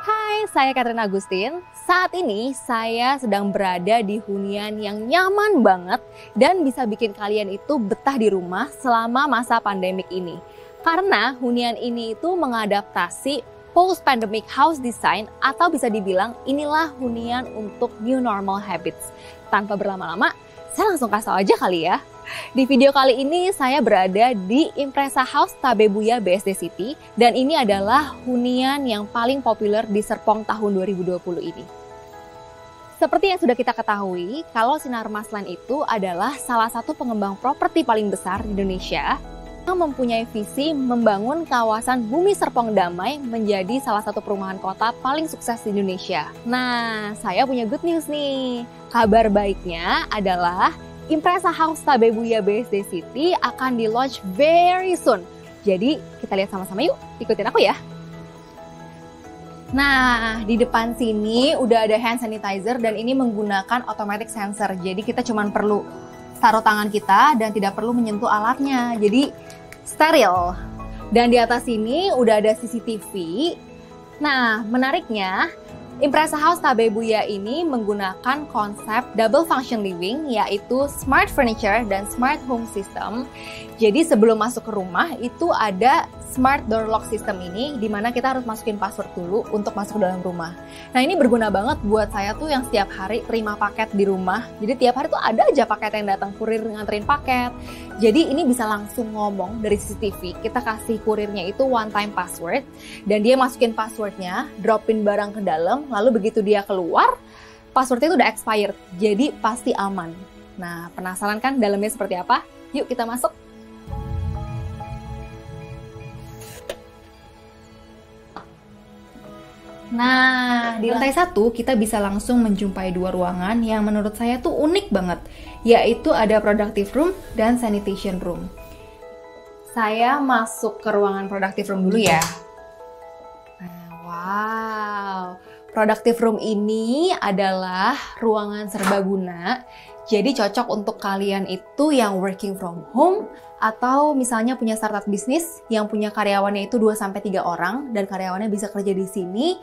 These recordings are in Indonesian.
Hai, saya Catherine Agustin. Saat ini saya sedang berada di hunian yang nyaman banget dan bisa bikin kalian itu betah di rumah selama masa pandemik ini. Karena hunian ini itu mengadaptasi post-pandemic house design atau bisa dibilang inilah hunian untuk new normal habits. Tanpa berlama-lama, saya langsung kasih aja kali ya. Di video kali ini saya berada di Impresa House Tabebuya BSD City dan ini adalah hunian yang paling populer di Serpong tahun 2020 ini. Seperti yang sudah kita ketahui, kalau Sinar Masland itu adalah salah satu pengembang properti paling besar di Indonesia yang mempunyai visi membangun kawasan Bumi Serpong Damai menjadi salah satu perumahan kota paling sukses di Indonesia. Nah, saya punya good news nih. Kabar baiknya adalah Impresa House Tabebuya BSD City akan di launch very soon. Jadi kita lihat sama-sama yuk, ikutin aku ya. Nah, di depan sini udah ada hand sanitizer dan ini menggunakan automatic sensor. Jadi kita cuma perlu taruh tangan kita dan tidak perlu menyentuh alatnya. Jadi steril. Dan di atas sini udah ada CCTV. Nah, menariknya Impresa House Tabebuya ini menggunakan konsep double function living yaitu smart furniture dan smart home system. Jadi sebelum masuk ke rumah itu ada smart door lock system ini di mana kita harus masukin password dulu untuk masuk ke dalam rumah. Nah ini berguna banget buat saya tuh yang setiap hari terima paket di rumah. Jadi tiap hari tuh ada aja paket yang datang kurir nganterin paket. Jadi ini bisa langsung ngomong dari CCTV. Kita kasih kurirnya itu one time password dan dia masukin passwordnya, dropin barang ke dalam, lalu begitu dia keluar passwordnya itu udah expired. Jadi pasti aman. Nah penasaran kan dalamnya seperti apa? Yuk kita masuk. Nah, di lantai satu kita bisa langsung menjumpai dua ruangan yang menurut saya tuh unik banget, yaitu ada productive room dan sanitation room. Saya masuk ke ruangan productive room dulu ya. Productive room ini adalah ruangan serbaguna. Jadi cocok untuk kalian itu yang working from home atau misalnya punya startup bisnis yang punya karyawannya itu 2 sampai 3 orang dan karyawannya bisa kerja di sini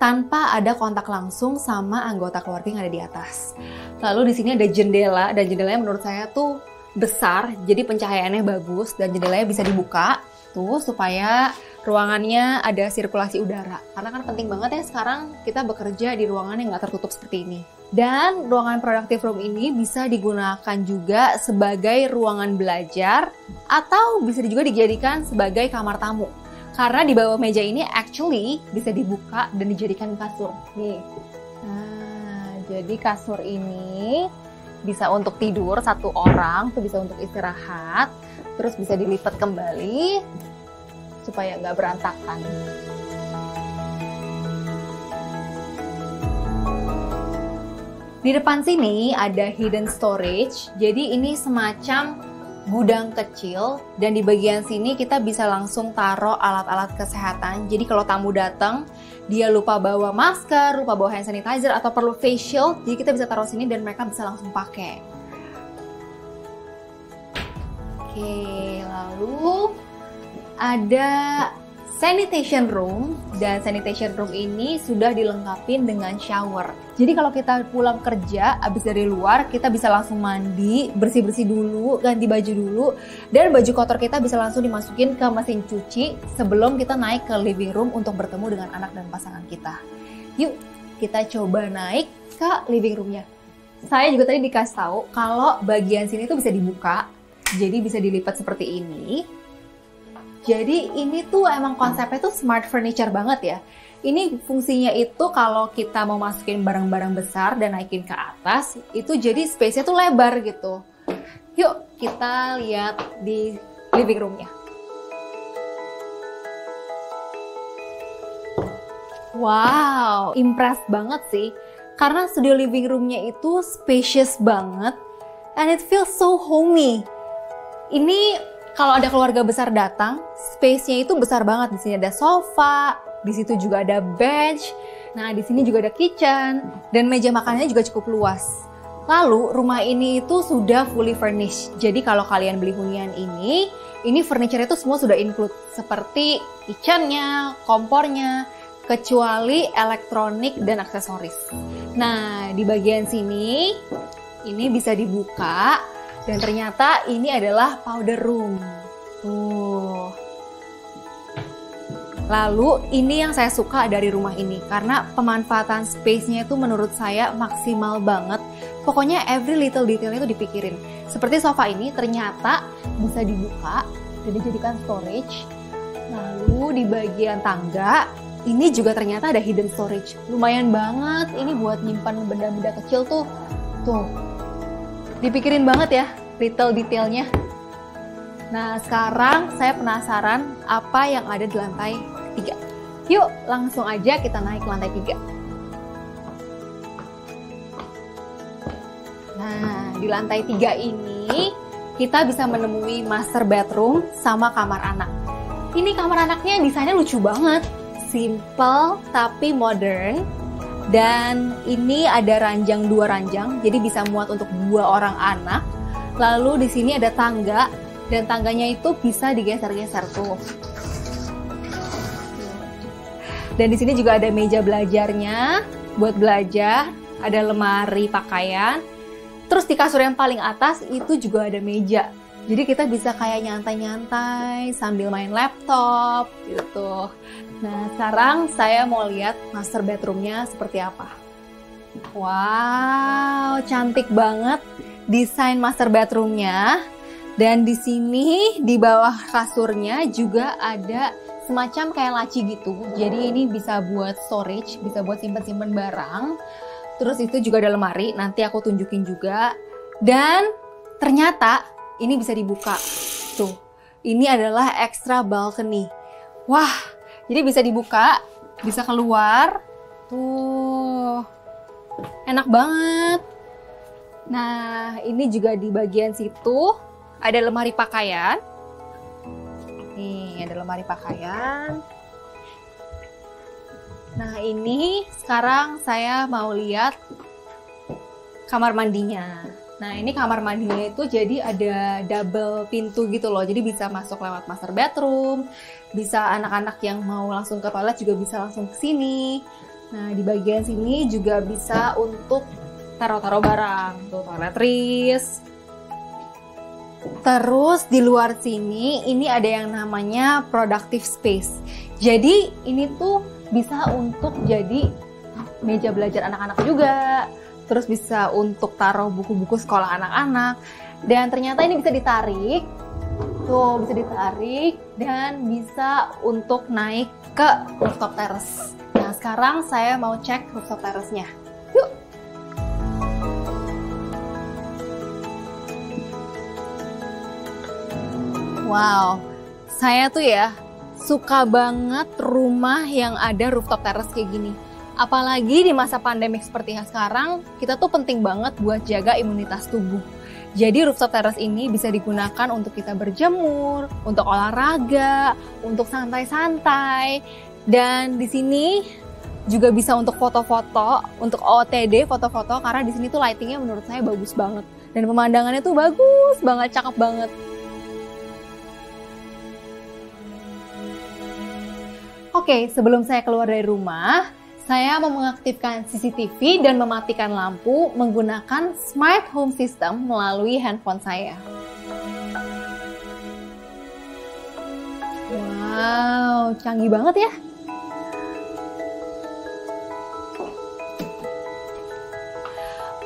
tanpa ada kontak langsung sama anggota keluarga yang ada di atas. Lalu di sini ada jendela dan jendelanya menurut saya tuh besar, jadi pencahayaannya bagus dan jendelanya bisa dibuka tuh supaya ruangannya ada sirkulasi udara. Karena kan penting banget ya sekarang kita bekerja di ruangan yang nggak tertutup seperti ini. Dan ruangan productive room ini bisa digunakan juga sebagai ruangan belajar atau bisa juga dijadikan sebagai kamar tamu. Karena di bawah meja ini actually bisa dibuka dan dijadikan kasur. Nih. Nah, jadi kasur ini bisa untuk tidur satu orang, tuh bisa untuk istirahat, terus bisa dilipat kembali supaya nggak berantakan. Di depan sini ada hidden storage, jadi ini semacam gudang kecil dan di bagian sini kita bisa langsung taruh alat-alat kesehatan. Jadi kalau tamu datang, dia lupa bawa masker, lupa bawa hand sanitizer atau perlu face shield, jadi kita bisa taruh sini dan mereka bisa langsung pakai. Oke, lalu ada sanitation room dan sanitation room ini sudah dilengkapi dengan shower. Jadi kalau kita pulang kerja abis dari luar kita bisa langsung mandi, bersih-bersih dulu, ganti baju dulu dan baju kotor kita bisa langsung dimasukin ke mesin cuci sebelum kita naik ke living room untuk bertemu dengan anak dan pasangan kita. Yuk, kita coba naik ke living roomnya. Saya juga tadi dikasih tahu kalau bagian sini tuh bisa dibuka, jadi bisa dilipat seperti ini jadi ini tuh emang konsepnya tuh smart furniture banget ya. Ini fungsinya itu kalau kita mau masukin barang-barang besar dan naikin ke atas, itu jadi space-nya tuh lebar gitu. Yuk kita lihat di living room-nya. Wow, impress banget sih. Karena studio living room-nya itu spacious banget and it feels so homey. Ini kalau ada keluarga besar datang, space-nya itu besar banget. Di sini ada sofa, di situ juga ada bench. Nah, di sini juga ada kitchen dan meja makanannya juga cukup luas. Lalu, rumah ini itu sudah fully furnished. Jadi kalau kalian beli hunian ini, ini furniture itu semua sudah include seperti kitchennya, kompornya, kecuali elektronik dan aksesoris. Nah, di bagian sini ini bisa dibuka dan ternyata ini adalah powder room. Tuh. Lalu ini yang saya suka dari rumah ini karena pemanfaatan space-nya itu menurut saya maksimal banget. Pokoknya every little detailnya itu dipikirin. Seperti sofa ini ternyata bisa dibuka dan dijadikan storage. Lalu di bagian tangga ini juga ternyata ada hidden storage. Lumayan banget ini buat nyimpan benda-benda kecil tuh. Tuh. Dipikirin banget ya little detailnya. Nah, sekarang saya penasaran apa yang ada di lantai 3. Yuk, langsung aja kita naik ke lantai 3. Nah, di lantai 3 ini kita bisa menemui master bedroom sama kamar anak. Ini kamar anaknya desainnya lucu banget. Simple tapi modern. Dan ini ada ranjang dua ranjang, jadi bisa muat untuk dua orang anak. Lalu di sini ada tangga dan tangganya itu bisa digeser-geser tuh. Dan di sini juga ada meja belajarnya buat belajar, ada lemari pakaian. Terus di kasur yang paling atas itu juga ada meja. Jadi kita bisa kayak nyantai-nyantai sambil main laptop gitu. Nah sekarang saya mau lihat master bedroomnya seperti apa. Wow, cantik banget desain master bedroomnya. Dan di sini di bawah kasurnya juga ada semacam kayak laci gitu. Jadi ini bisa buat storage, bisa buat simpen-simpen barang. Terus itu juga ada lemari, nanti aku tunjukin juga. Dan ternyata ini bisa dibuka. Tuh, ini adalah extra balcony. Wah, jadi bisa dibuka, bisa keluar. Tuh, enak banget. Nah, ini juga di bagian situ ada lemari pakaian. Nih, ada lemari pakaian. Nah, ini sekarang saya mau lihat kamar mandinya. Nah, ini kamar mandinya itu jadi ada double pintu gitu loh. Jadi bisa masuk lewat master bedroom, bisa anak-anak yang mau langsung ke toilet juga bisa langsung ke sini. Nah, di bagian sini juga bisa untuk taruh-taruh barang, tuh toiletries, Terus di luar sini ini ada yang namanya productive space. Jadi ini tuh bisa untuk jadi meja belajar anak-anak juga. Terus bisa untuk taruh buku-buku sekolah anak-anak. Dan ternyata ini bisa ditarik. Tuh bisa ditarik dan bisa untuk naik ke rooftop terrace. Nah sekarang saya mau cek rooftop terrace-nya. Wow, saya tuh ya suka banget rumah yang ada rooftop terrace kayak gini. Apalagi di masa pandemik seperti yang sekarang, kita tuh penting banget buat jaga imunitas tubuh. Jadi rooftop terrace ini bisa digunakan untuk kita berjemur, untuk olahraga, untuk santai-santai. Dan di sini juga bisa untuk foto-foto, untuk OTD foto-foto karena di sini tuh lightingnya menurut saya bagus banget dan pemandangannya tuh bagus banget, cakep banget. Oke, sebelum saya keluar dari rumah, saya mau mengaktifkan CCTV dan mematikan lampu menggunakan smart home system melalui handphone saya. Wow, canggih banget ya.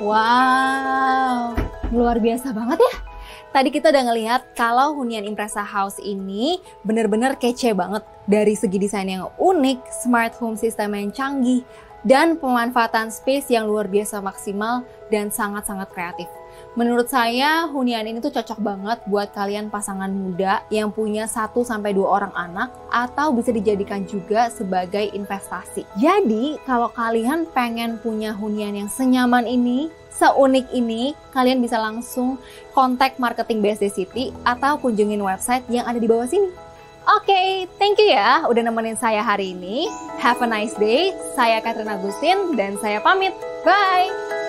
Wow, luar biasa banget ya. Tadi kita udah ngelihat kalau hunian Impresa House ini bener-bener kece banget dari segi desain yang unik, smart home system yang canggih, dan pemanfaatan space yang luar biasa maksimal dan sangat-sangat kreatif. Menurut saya hunian ini tuh cocok banget buat kalian pasangan muda yang punya 1 sampai 2 orang anak atau bisa dijadikan juga sebagai investasi. Jadi, kalau kalian pengen punya hunian yang senyaman ini, seunik ini, kalian bisa langsung kontak marketing BSD City atau kunjungin website yang ada di bawah sini. Oke, okay, thank you ya udah nemenin saya hari ini. Have a nice day. Saya Catherine Agustin dan saya pamit. Bye!